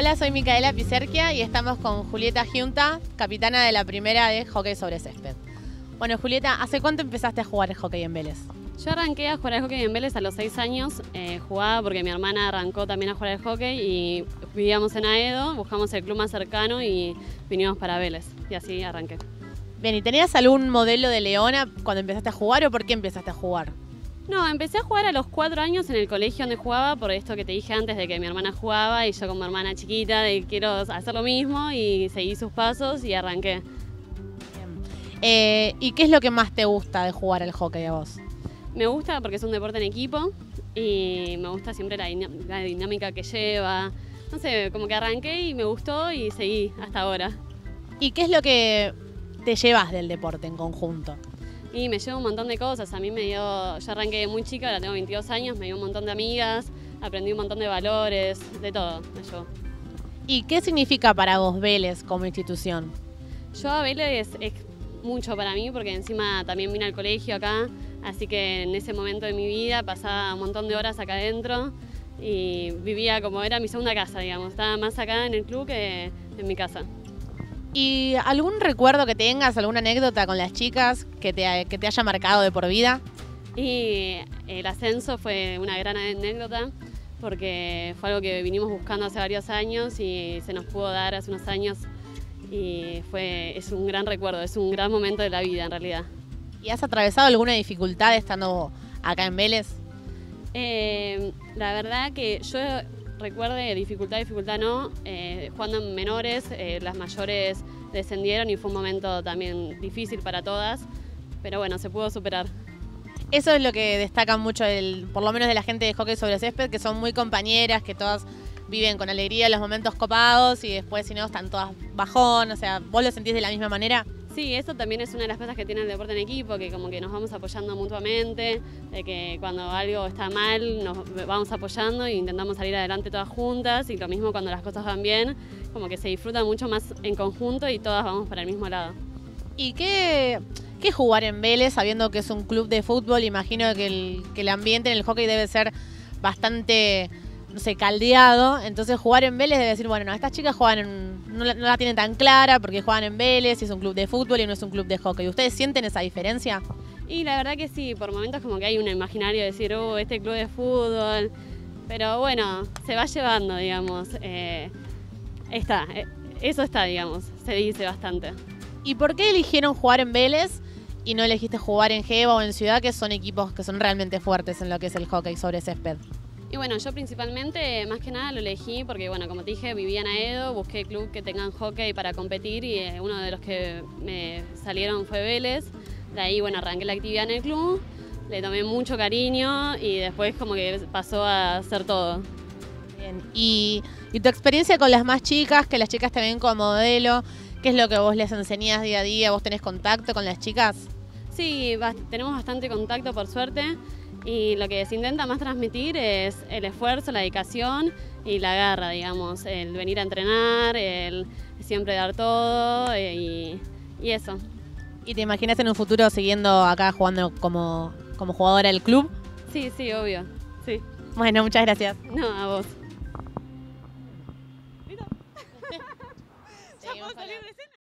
Hola, soy Micaela Picerquia y estamos con Julieta Giunta, capitana de la primera de hockey sobre césped. Bueno, Julieta, ¿hace cuánto empezaste a jugar hockey en Vélez? Yo arranqué a jugar al hockey en Vélez a los 6 años. Eh, jugaba porque mi hermana arrancó también a jugar al hockey y vivíamos en Aedo, buscamos el club más cercano y vinimos para Vélez. Y así arranqué. Bien, ¿y tenías algún modelo de leona cuando empezaste a jugar o por qué empezaste a jugar? No, empecé a jugar a los cuatro años en el colegio donde jugaba, por esto que te dije antes de que mi hermana jugaba y yo como hermana chiquita de quiero hacer lo mismo y seguí sus pasos y arranqué. Eh, ¿Y qué es lo que más te gusta de jugar al hockey a vos? Me gusta porque es un deporte en equipo y me gusta siempre la, la dinámica que lleva. No sé, como que arranqué y me gustó y seguí hasta ahora. ¿Y qué es lo que te llevas del deporte en conjunto? Y me llevo un montón de cosas. A mí me dio, yo arranqué muy chica, ahora tengo 22 años, me dio un montón de amigas, aprendí un montón de valores, de todo me llevo. ¿Y qué significa para vos Vélez como institución? Yo a Vélez es, mucho para mí porque encima también vine al colegio acá, así que en ese momento de mi vida pasaba un montón de horas acá adentro y vivía como era mi segunda casa, digamos. Estaba más acá en el club que en mi casa. ¿Y algún recuerdo que tengas, alguna anécdota con las chicas que te, que te haya marcado de por vida? Y el ascenso fue una gran anécdota porque fue algo que vinimos buscando hace varios años y se nos pudo dar hace unos años y fue, es un gran recuerdo, es un gran momento de la vida en realidad. ¿Y has atravesado alguna dificultad estando acá en Vélez? Eh, la verdad que yo recuerde dificultad, dificultad no, eh, jugando en menores, eh, las mayores descendieron y fue un momento también difícil para todas, pero bueno, se pudo superar. Eso es lo que destacan mucho, el, por lo menos de la gente de hockey sobre césped, que son muy compañeras, que todas viven con alegría los momentos copados y después si no están todas bajón, o sea, ¿vos lo sentís de la misma manera? Sí, eso también es una de las cosas que tiene el deporte en equipo, que como que nos vamos apoyando mutuamente, de que cuando algo está mal nos vamos apoyando e intentamos salir adelante todas juntas y lo mismo cuando las cosas van bien, como que se disfruta mucho más en conjunto y todas vamos para el mismo lado. ¿Y qué, jugar en Vélez sabiendo que es un club de fútbol? Imagino que el ambiente en el hockey debe ser bastante no sé, caldeado. Entonces jugar en Vélez debe decir, bueno, no, estas chicas juegan en, no, la, no, la, tienen tan clara porque juegan en Vélez y es un club de fútbol y no es un club de hockey. ¿Ustedes sienten esa diferencia? Y la verdad que sí, por momentos como que hay un imaginario de decir, oh, este club de fútbol. Pero bueno, se va llevando, digamos. Eh, está, eh, eso está, digamos, se dice bastante. ¿Y por qué eligieron jugar en Vélez y no elegiste jugar en Geva o en Ciudad, que son equipos que son realmente fuertes en lo que es el hockey sobre césped? Y bueno, yo principalmente, más que nada lo elegí porque, bueno, como te dije, vivía en Aedo, busqué club que tengan hockey para competir y eh, uno de los que me salieron fue Vélez. De ahí, bueno, arranqué la actividad en el club, le tomé mucho cariño y después como que pasó a hacer todo. Bien. ¿Y, y tu experiencia con las más chicas, que las chicas te ven como modelo, ¿qué es lo que vos les enseñás día a día? ¿Vos tenés contacto con las chicas? Sí, tenemos bastante contacto por suerte y lo que se intenta más transmitir es el esfuerzo, la dedicación y la garra, digamos, el venir a entrenar, el siempre dar todo eh, y, y eso. ¿Y te imaginas en un futuro siguiendo acá jugando como, como jugadora del club? Sí, sí, obvio, sí. Bueno, muchas gracias. No, a vos.